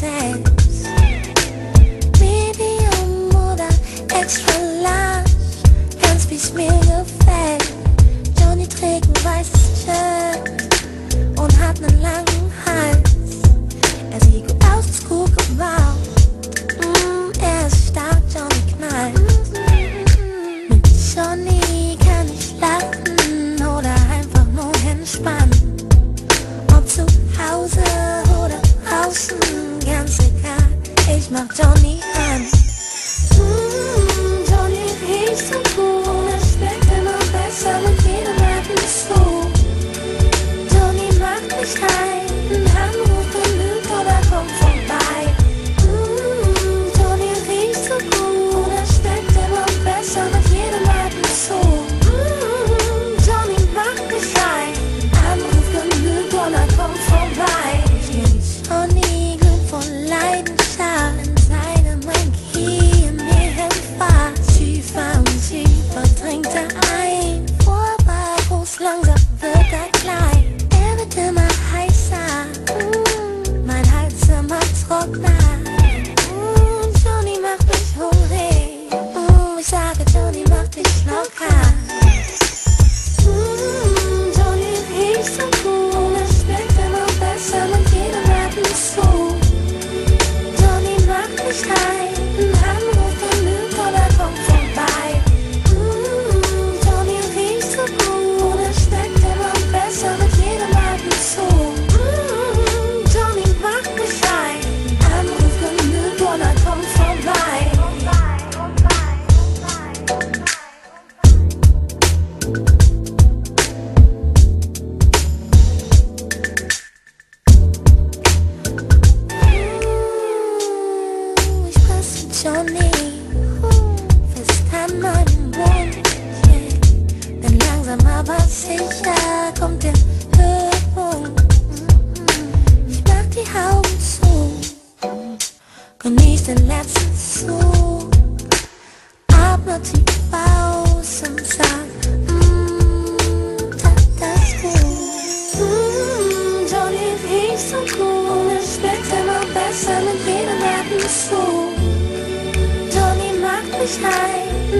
say. knocked on the. Krishna Khan. aber sicher kommt der Höhepunkt. Ich mach die Augen zu, genieß den letzten Zug, atme tief aus und sag, mmm, tat das gut. Mm, Johnny riecht so gut und es immer besser mit jedem Atemzug. Johnny macht mich rein.